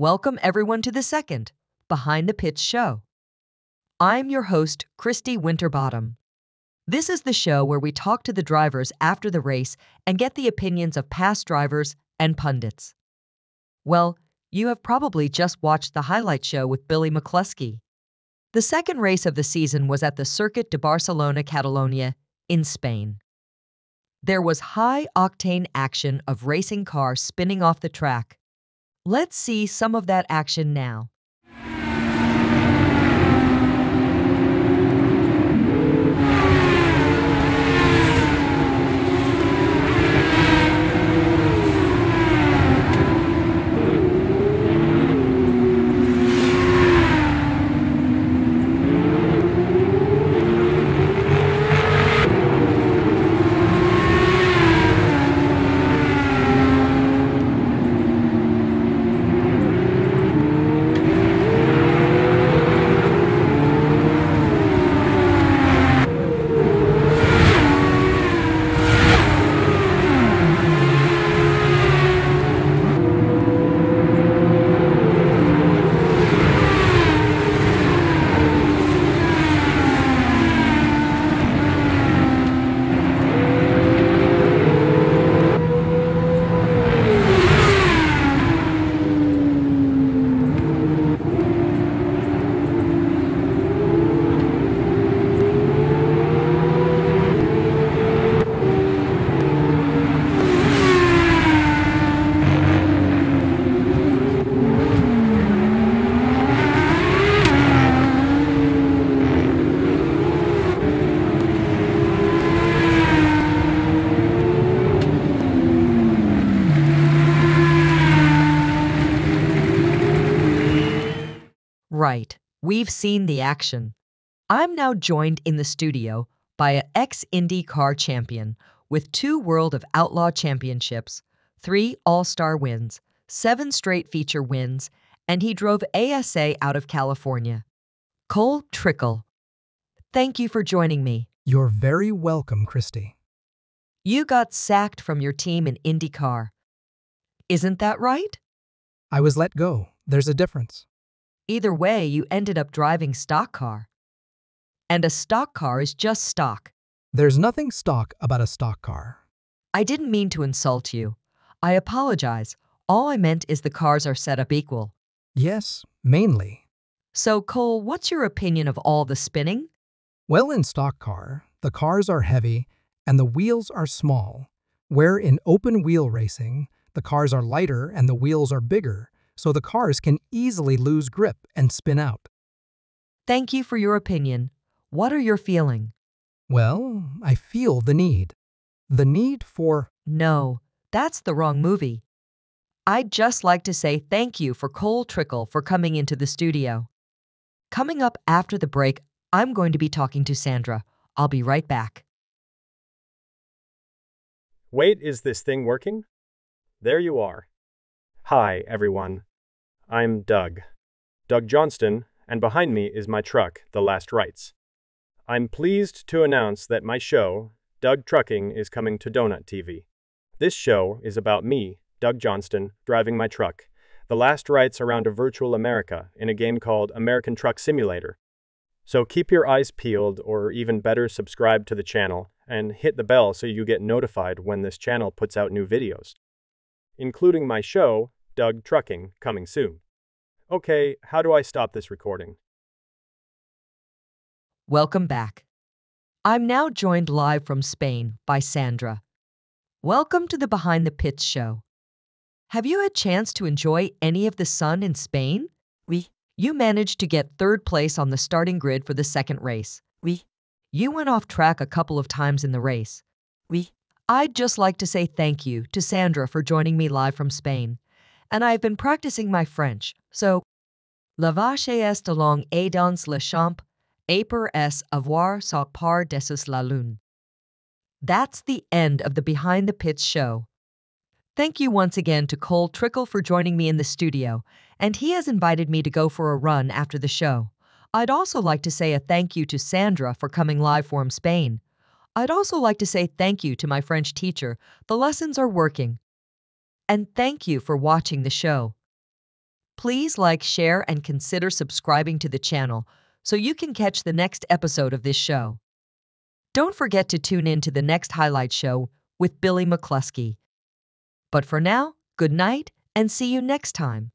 Welcome everyone to the second Behind the Pits show. I'm your host, Christy Winterbottom. This is the show where we talk to the drivers after the race and get the opinions of past drivers and pundits. Well, you have probably just watched the highlight show with Billy McCluskey. The second race of the season was at the Circuit de Barcelona Catalonia in Spain. There was high octane action of racing cars spinning off the track. Let's see some of that action now. Right, we've seen the action. I'm now joined in the studio by an ex Indy car champion with two World of Outlaw championships, three All Star wins, seven straight feature wins, and he drove ASA out of California. Cole Trickle. Thank you for joining me. You're very welcome, Christy. You got sacked from your team in IndyCar. Isn't that right? I was let go. There's a difference. Either way, you ended up driving stock car. And a stock car is just stock. There's nothing stock about a stock car. I didn't mean to insult you. I apologize. All I meant is the cars are set up equal. Yes, mainly. So, Cole, what's your opinion of all the spinning? Well, in stock car, the cars are heavy and the wheels are small, where in open wheel racing, the cars are lighter and the wheels are bigger, so the cars can easily lose grip and spin out. Thank you for your opinion. What are your feeling? Well, I feel the need. The need for No, that's the wrong movie. I'd just like to say thank you for Cole Trickle for coming into the studio. Coming up after the break, I'm going to be talking to Sandra. I'll be right back. Wait, is this thing working? There you are. Hi, everyone. I'm Doug. Doug Johnston, and behind me is my truck, The Last Rites. I'm pleased to announce that my show, Doug Trucking, is coming to Donut TV. This show is about me, Doug Johnston, driving my truck, the last rites around a virtual America in a game called American Truck Simulator. So keep your eyes peeled, or even better, subscribe to the channel and hit the bell so you get notified when this channel puts out new videos, including my show, Doug Trucking, coming soon. Okay, how do I stop this recording? Welcome back. I'm now joined live from Spain by Sandra. Welcome to the Behind the Pits show. Have you had chance to enjoy any of the sun in Spain? Oui, You managed to get third place on the starting grid for the second race. oui, You went off track a couple of times in the race. oui. I'd just like to say thank you to Sandra for joining me live from Spain. And I've been practicing my French, so La vache est long et dans le champ, et pour es avoir sa part de la lune. That's the end of the Behind the Pits show. Thank you once again to Cole Trickle for joining me in the studio, and he has invited me to go for a run after the show. I'd also like to say a thank you to Sandra for coming live from Spain. I'd also like to say thank you to my French teacher. The lessons are working. And thank you for watching the show. Please like, share, and consider subscribing to the channel so you can catch the next episode of this show. Don't forget to tune in to the next highlight show with Billy McCluskey. But for now, good night and see you next time.